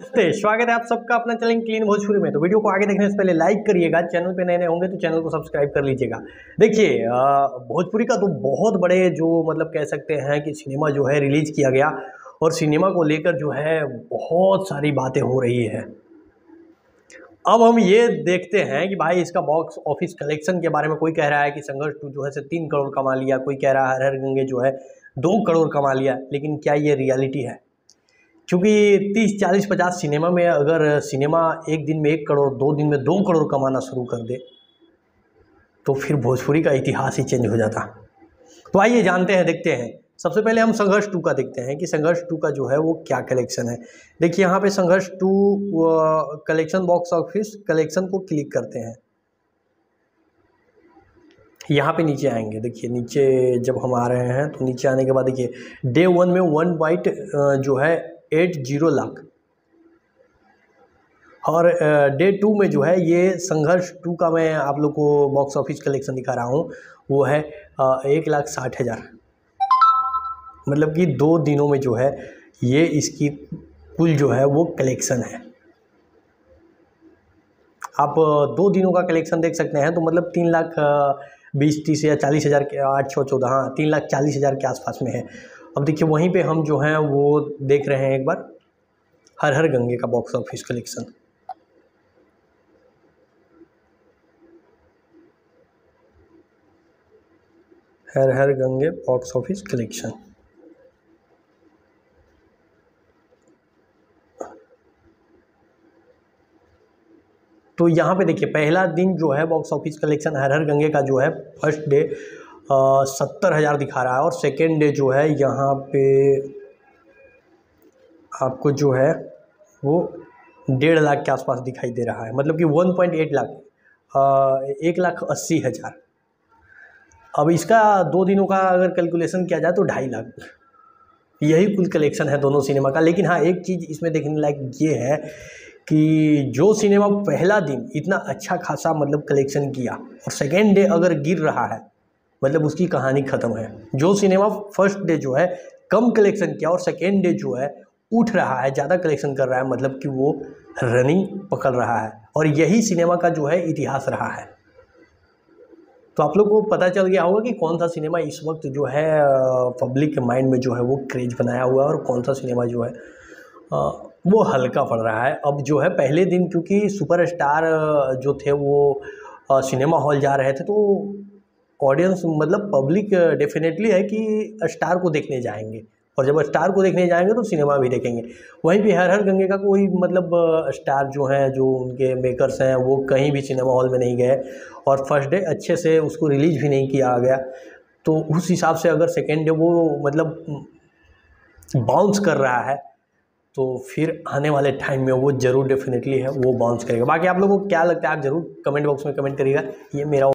नमस्ते, स्वागत है आप सबका अपना चैनल क्लीन भोजपुरी में। तो वीडियो को आगे देखने से पहले लाइक करिएगा, चैनल पे नए नए होंगे तो चैनल को सब्सक्राइब कर लीजिएगा। देखिए भोजपुरी का तो बहुत बड़े जो मतलब कह सकते हैं कि सिनेमा जो है रिलीज़ किया गया और सिनेमा को लेकर जो है बहुत सारी बातें हो रही है। अब हम ये देखते हैं कि भाई इसका बॉक्स ऑफ़िस कलेक्शन के बारे में कोई कह रहा है कि संघर्ष टू जो है से तीन करोड़ कमा लिया, कोई कह रहा है हर हर गंगे जो है दो करोड़ कमा लिया, लेकिन क्या ये रियलिटी है? क्योंकि तीस, चालीस, पचास सिनेमा में अगर सिनेमा एक दिन में एक करोड़, दो दिन में दो करोड़ कमाना शुरू कर दे तो फिर भोजपुरी का इतिहास ही चेंज हो जाता। तो आइए जानते हैं, देखते हैं। सबसे पहले हम संघर्ष टू का देखते हैं कि संघर्ष टू का जो है वो क्या कलेक्शन है। देखिए, यहाँ पे Sangharsh two collection box office collection को क्लिक करते हैं। यहाँ पे नीचे आएँगे। देखिए, नीचे जब हम आ रहे हैं तो नीचे आने के बाद देखिए डे वन में वन बाइट जो है एट ज़ीरो लाख। और डे टू में जो है, ये संघर्ष टू का मैं आप लोग को बॉक्स ऑफ़िस कलेक्शन दिखा रहा हूँ, वो है एक लाख साठ हज़ार। मतलब कि दो दिनों में जो है, ये इसकी कुल जो है, वो कलेक्शन है। आप दो दिनों का कलेक्शन देख सकते हैं तो मतलब तीन लाख बीस तीस या चालीस हज़ार के, आठ छः चौदह हाँ तीन लाख चालीस हज़ार के आसपास में है। अब देखिए वहीं पे हम जो हैं वो देख रहे हैं एक बार। हर हर गंगे का box office collection Har Har Gange box office collection तो यहाँ पे देखिए, पहला दिन जो है box office collection Har Har Gange का जो है फ़र्स्ट डे सत्तर हज़ार दिखा रहा है और सेकेंड डे जो है यहाँ पे आपको जो है वो डेढ़ लाख के आसपास दिखाई दे रहा है। मतलब कि वन पॉइंट एट लाख एक लाख अस्सी हज़ार। अब इसका दो दिनों का अगर कैलकुलेशन किया जाए तो ढाई लाख। यही कुल कलेक्शन है दोनों सिनेमा का। लेकिन हाँ एक चीज़ इसमें देखने लायक ये है कि जो सिनेमा पहला दिन इतना अच्छा खासा मतलब कलेक्शन किया और सेकेंड डे अगर गिर रहा है मतलब उसकी कहानी ख़त्म है। जो सिनेमा फ़र्स्ट डे जो है, कम कलेक्शन किया और सेकेंड डे जो है, उठ रहा है, ज़्यादा कलेक्शन कर रहा है मतलब कि वो रनिंग पकड़ रहा है और यही सिनेमा का जो है इतिहास रहा है। तो आप लोग को पता चल गया होगा कि कौन सा सिनेमा इस वक्त जो है पब्लिक के माइंड में जो है वो क्रेज बनाया हुआ है और कौन सा सिनेमा जो है वो हल्का पड़ रहा है। अब जो है पहले दिन क्योंकि सुपरस्टार जो थे वो सिनेमा हॉल जा रहे थे तो ऑडियंस मतलब पब्लिक डेफिनेटली है कि स्टार को देखने जाएँगे। और जब स्टार को देखने जाएँगे तो सिनेमा भी देखेंगे। वहीं भी हर हर गंगे का कोई मतलब स्टार जो हैं, जो उनके मेकर्स हैं, वो कहीं भी सिनेमा हॉल में नहीं गए। और फ़र्स्ट डे अच्छे से उसको रिलीज़ भी नहीं किया गया। तो उस हिसाब से अगर सेकेंड डे वो मतलब बाउंस कर रहा है तो फिर आने वाले टाइम में वो ज़रूर डेफिनेटली है, वो बाउंस करेगा। बाकी आप लोगों को क्या लगता है, आप ज़रूर कमेंट बॉक्स में कमेंट करिएगा। ये मेरा